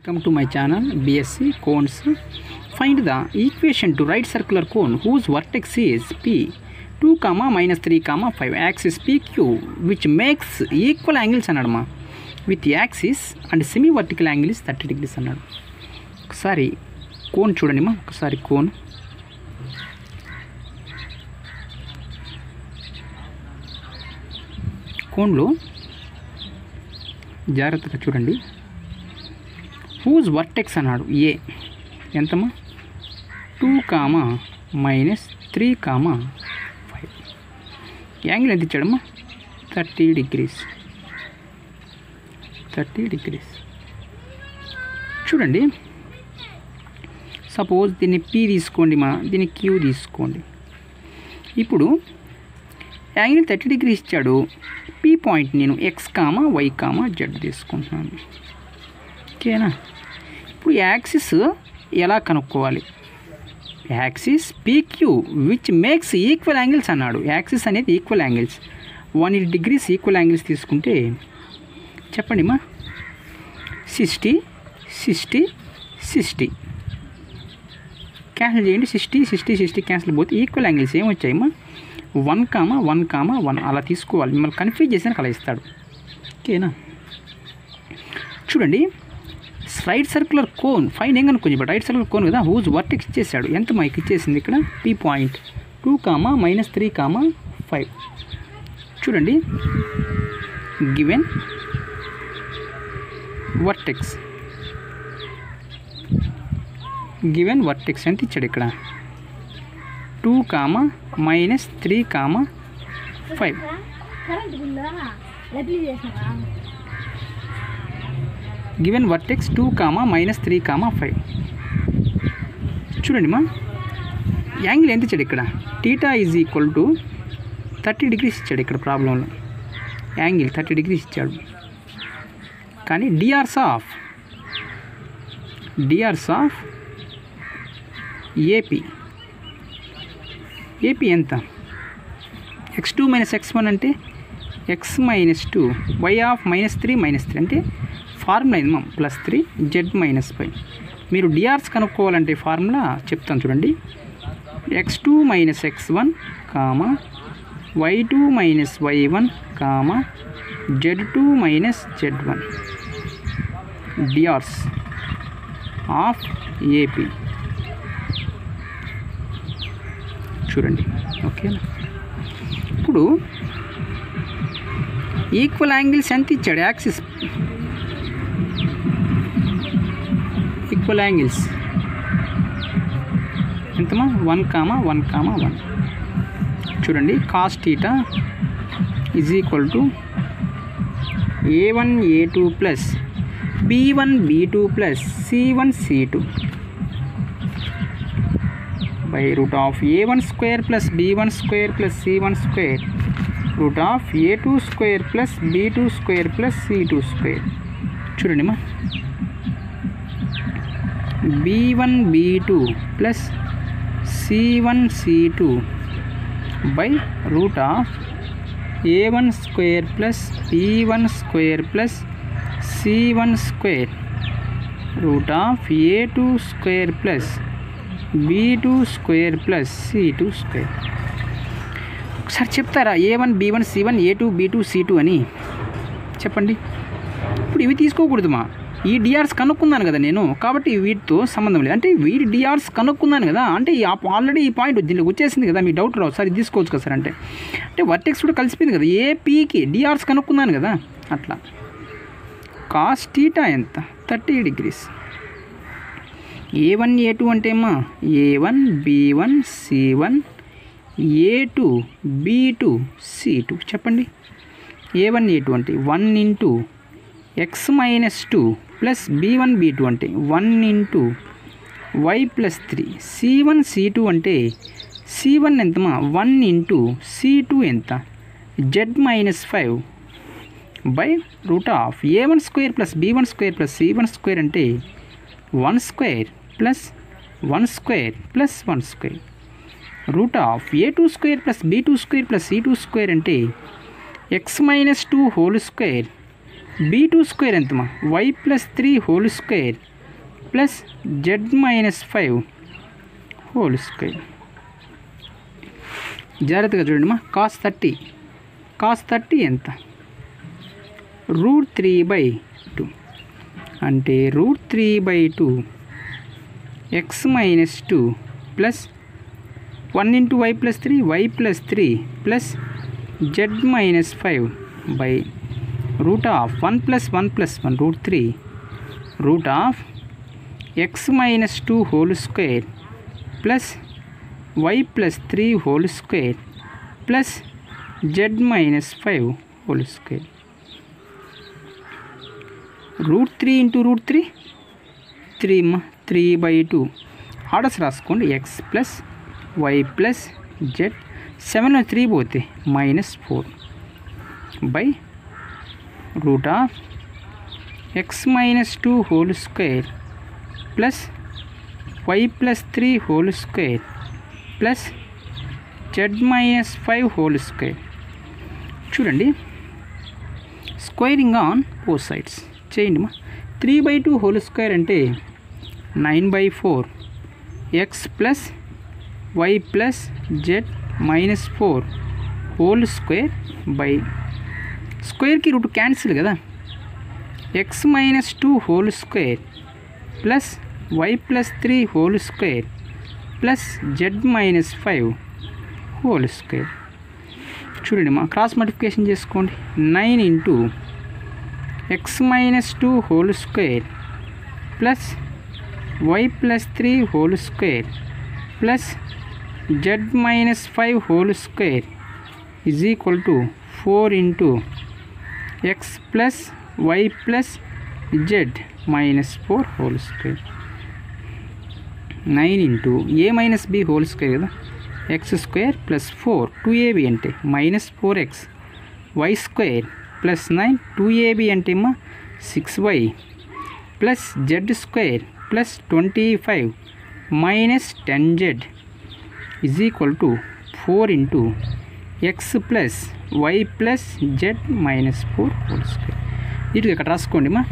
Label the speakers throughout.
Speaker 1: Welcome to my channel BSc cones find the equation to right circular cone whose vertex is P two comma minus three comma five axis P Q which makes equal angles అన్నాడు అన్నాడమ్మా. With axis and semi vertical angles thirty degrees అన్నాడు. ఒకసారి cone చూడండి అమ్మా ఒకసారి cone కోన్లో జాగ్రత్తగా చూడండి. Whose vertex అన్నాడు? ఏ ఎంతమ్మా? Two comma minus three comma five angle ఎంత ఇచ్చాడమ్మా? థర్టీ డిగ్రీస్ థర్టీ డిగ్రీస్ చూడండి. సపోజ్ దీన్ని పీ తీసుకోండి మా దీన్ని క్యూ తీసుకోండి. ఇప్పుడు యాంగిల్ థర్టీ డిగ్రీ ఇచ్చాడు. పీ పాయింట్ నేను X comma Y comma Z తీసుకుంటున్నాను. ఓకేనా? ఇప్పుడు యాక్సిస్ ఎలా కనుక్కోవాలి? Axis PQ which makes equal angles అన్నాడు. యాక్సిస్ అనేది equal angles. One eighty degrees equal angles తీసుకుంటే చెప్పండి మా సిక్స్టీ సిక్స్టీ సిక్స్టీ. క్యాన్సిల్ చేయండి. సిక్స్టీ సిక్స్టీ సిక్స్టీ క్యాన్సిల్ పోతే equal angles ఏమొచ్చాయమ్మా one comma one comma one. అలా తీసుకోవాలి. మిమ్మల్ని కన్ఫ్యూజ్ చేసిన అలా ఇస్తాడు ఓకేనా? చూడండి. రైట్ సర్కులర్ కోన్ ఫైన్ ఏం కనుక్కొని బట్ రైట్ సర్కులర్ కోన్ కదా హూజ్ వర్టెక్స్ ఇచ్చేసాడు ఎంత మైక్ ఇచ్చేసింది ఇక్కడ? P point two comma minus three comma five చూడండి. గివెన్ వర్టెక్స్ గివెన్ వర్టెక్స్ ఎంత ఇచ్చాడు ఇక్కడ. Two comma minus three comma five given vertex two comma minus three comma five చూడండి మా. యాంగిల్ ఎంత ఇచ్చాడు ఇక్కడ? Theta is equal to thirty degrees ఇచ్చాడు ఇక్కడ ప్రాబ్లంలో యాంగిల్ థర్టీ డిగ్రీస్ ఇచ్చాడు. కానీ DRs of DRs of AP AP ఎంత? X two minus X one అంటే X minus two Y of minus three minus three అంటే ఫార్ములా ఇది మా plus three Z minus five. మీరు డిఆర్స్ కనుక్కోవాలంటే ఫార్ములా చెప్తాను చూడండి. X two minus X one comma Y two minus Y one comma Z two minus Z one. DRs of AP. చూడండి ఓకేనా? ఇప్పుడు ఈక్వల్ యాంగిల్స్ ఎంత ఇచ్చాడు? Axis equal angles ఎంతమా one comma one comma one చూడండి cos theta is equal to A one A two plus B one B two plus C one C two by root of A one square plus B one square plus C one square root of A two square plus B two square plus C two square చూడండి మా B one B two plus C one C two by root of A one square plus B one square plus C one square root of A two square plus B two square plus C two square. ఒకసారి చెప్తారా A one B one C one A two B two C two అని? చెప్పండి. ఇప్పుడు ఇవి తీసుకోకూడదు మా ఈ DRs కనుక్కున్నాను కదా నేను. కాబట్టి వీటితో సంబంధం లేదు. అంటే వీటి డిఆర్స్ కనుక్కున్నాను కదా. అంటే ఆల్రెడీ ఈ పాయింట్ దీనికి వచ్చేసింది కదా. మీ డౌట్ రావు. సార్ ఇది తీసుకోవచ్చు కదా సార్ అంటే. అంటే వర్టెక్స్ కూడా కలిసిపోయింది కదా. ఏపీకి డిఆర్స్ కనుక్కున్నాను కదా. అట్లా. కాస్ టీటా ఎంత? Thirty degrees A one A two అంటే అమ్మా A one B one C one A two B two C two చెప్పండి. ఏ వన్ ఏ టూ అంటే one into X minus two plus B one B two అంటే one into Y plus three. C one C two అంటే C one ఎంతమా one into C two ఎంత? Z minus five by root of A one square plus B one square plus C one square అంటే one square plus one square plus one square. Root of A two square plus B two square plus C two square అంటే X minus two whole square. B two square ఎంతమ్మా? Y plus three whole square plus Z minus five whole square జాగ్రత్తగా చూడండిమా cos thirty cos thirty ఎంత? Root three by two అంటే root three by two X minus two plus one into Y plus three Y plus three plus Z minus five by root of one plus one plus one root three root of X minus two whole square plus Y plus three whole square plus Z minus five whole square root three into root three three three by two orders రాసుకోండి X plus Y plus Z సెవెన్లో three పోతే minus four by root of X minus two whole square plus Y plus three whole square plus Z minus five whole square చూడండి. Squaring on four sides చేయండి మా three by two whole square అంటే nine by four X plus Y plus Z minus four whole square by స్క్వేర్కి root cancel కదా. X minus two whole square plus Y plus three whole square plus Z minus five whole square. చూడండి మా cross multiplication చేసుకోండి. Nine into X minus two whole square plus Y plus three whole square plus Z minus five whole square is equal to four into X plus Y plus Z minus four whole square nine into A minus B whole square కదా X square plus four two AB అంటే minus four X Y square plus nine two AB అంటే ఏమో six Y plus Z square plus twenty five minus ten Z is equal to four into X plus Y plus Z minus four whole ఇటు ఇక్కడ రాసుకోండి మా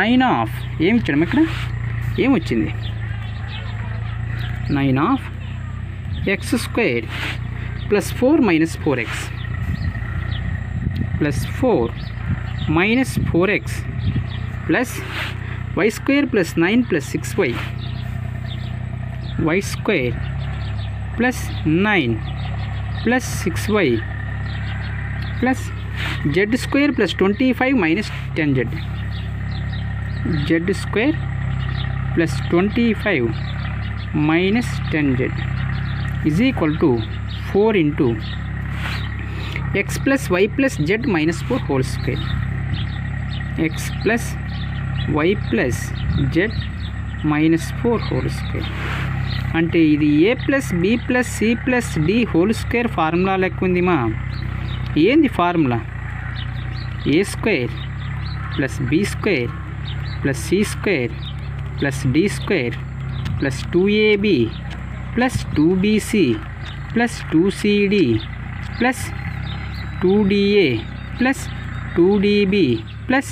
Speaker 1: nine of ఏమి ఇచ్చాడు ఇక్కడ? ఏమొచ్చింది? Nine of X square plus four minus four X plus four minus four X plus Y square plus nine plus six Y Y square plus nine plus six Y plus Z square plus twenty five minus ten Z. Z square plus twenty five minus ten Z is equal to four into X plus Y plus Z minus four whole square. X plus Y plus Z minus four whole square. అంటే ఇది A plus B plus C plus D whole square formula లెక్క ఉంది మా ఏంది formula A square plus B square plus C square plus D square plus two AB plus two BC plus two CD plus two DA plus two DB plus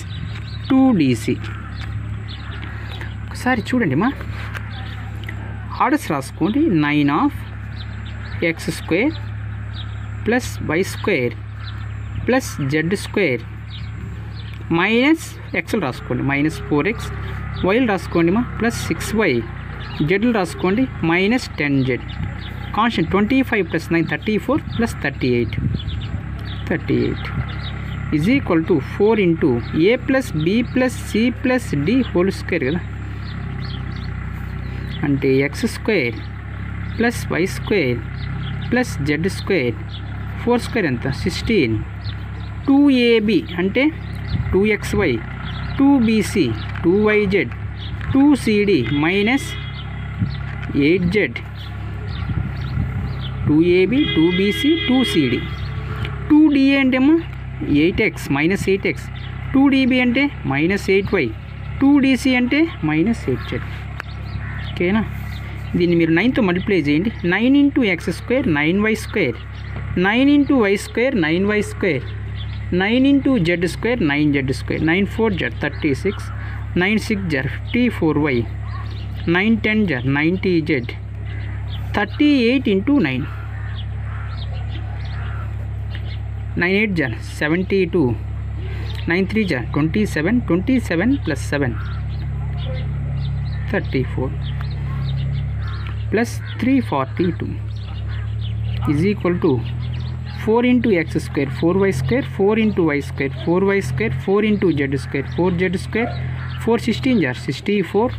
Speaker 1: two DC ఒకసారి చూడండి మా. Orders రాసుకోండి. Nine of X square plus Y square plus Z square. Minus ఎక్స్లు రాసుకోండి. Minus four X. వైలు రాసుకోండి మా plus six why. జెడ్లు రాసుకోండి. Minus ten Z. Constant twenty five plus nine thirty four plus thirty eight. Thirty eight. Is equal to four into A plus B plus C plus D whole square కదా. అంటే X square plus Y square plus Z square. Four square ఎంత? Sixteen. Two AB అంటే two X Y two BC two YZ two CD minus eight Z two AB two BC two CD. Two DA అంటేమో eight X minus eight X. Two DB అంటే minus eight Y two DC అంటే minus eight Z. ఓకేనా? దీన్ని మీరు నైన్తో multiply చేయండి. Nine into X square nine Y square. Nine into Y square nine Y square. Nine into Z square nine Z square nine four Z thirty six nine six జర్ fifty four Y nine ten జర్ ninety Z thirty eight into nine nine eight జర్ seventy two nine three జర్ twenty seven twenty seven plus seven thirty four plus three forty two is equal to four into X square four Y square four into Y square four Y square four into Z square four Z square four sixteen jar sixty four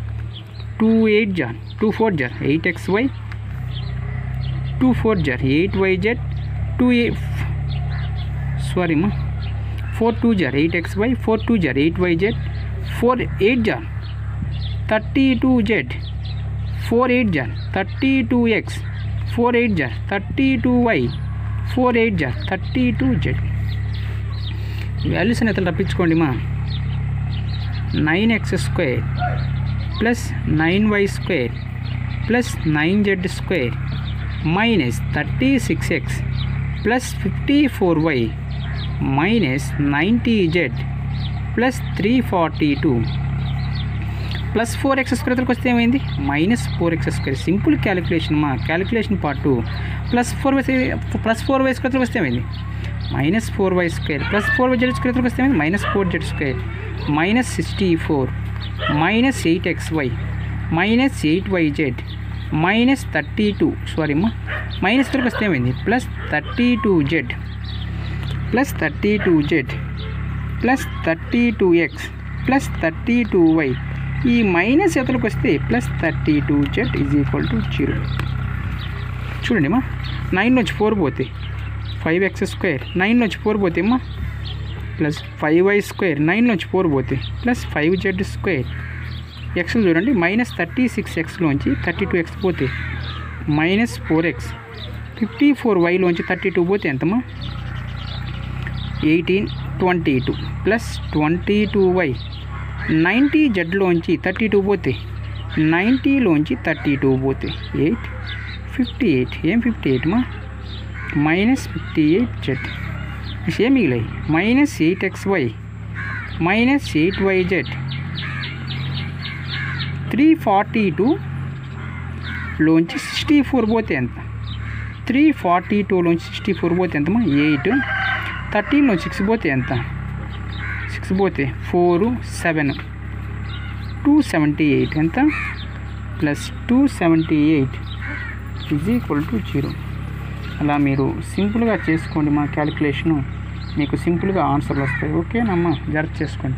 Speaker 1: two eight జార్ two four jar eight X Y two four jar eight Y Z two A sorry మా four two jar eight X Y four two jar eight Y Z four eight jar thirty two Z four eight jar thirty two X four eight jar thirty two Y four eight Z thirty two Z. Values అనేది రప్పించుకోండి మా. Nine X square plus nine Y square plus nine Z square minus thirty six X plus fifty four Y minus ninety Z plus three forty two. Plus four X స్క్వేర్కి వస్తే ఏమైంది? Minus four X square. Simple calculation మా calculation part two. Plus four Y plus four Y స్క్వేర్కి వస్తే ఏమైంది? Minus four Y square. Plus four Y Z స్క్వేర్కి వస్తే ఏమైంది? Minus four Z square. Minus sixty four. Minus eight X Y. Minus eight Y Z. Minus thirty two. Sorry అమ్మా. Minus వరకు వస్తే ఏమైంది? Plus thirty two Z. Plus thirty two Z. Plus thirty two X. Plus thirty two Y. ఈ minus ఎతలకు వస్తే plus thirty two Z is equal to zero. చూడండి అమ్మా nine నుంచి ఫోర్ పోతే ఫైవ్ ఎక్స్ స్క్వేర్ నైన్ నుంచి four పోతే అమ్మా plus five Y square nine నుంచి ఫోర్ పోతే plus five Z square. X చూడండి మైనస్ థర్టీ సిక్స్ ఎక్స్లోంచి థర్టీ టూ ఎక్స్ పోతే minus four X. Fifty four వైలోంచి thirty two పోతే ఎంతమ్మా eighteen twenty two plus twenty two Y. Ninety జెడ్లోంచి thirty two పోతే నైంటీలోంచి thirty two పోతే eight fifty eight ఏం fifty eight మా minus fifty eight Z ఏం మిగిలాయి minus eight X Y minus eight Y Z three forty two లోంచి sixty four పోతే ఎంత three forty టూలోంచి సిక్స్టీ ఫోర్ పోతే ఎంతమా ఎయిట్ థర్టీన్లో సిక్స్ పోతే ఎంత సిక్స్ పోతే four seven. Two seventy eight ఎంత? Plus two seventy eight is equal to zero అలా మీరు సింపుల్గా చేసుకోండి మా క్యాలిక్యులేషను. మీకు సింపుల్గా ఆన్సర్లు వస్తాయి. ఓకేనమ్మా? జాగ్రత్త చేసుకోండి.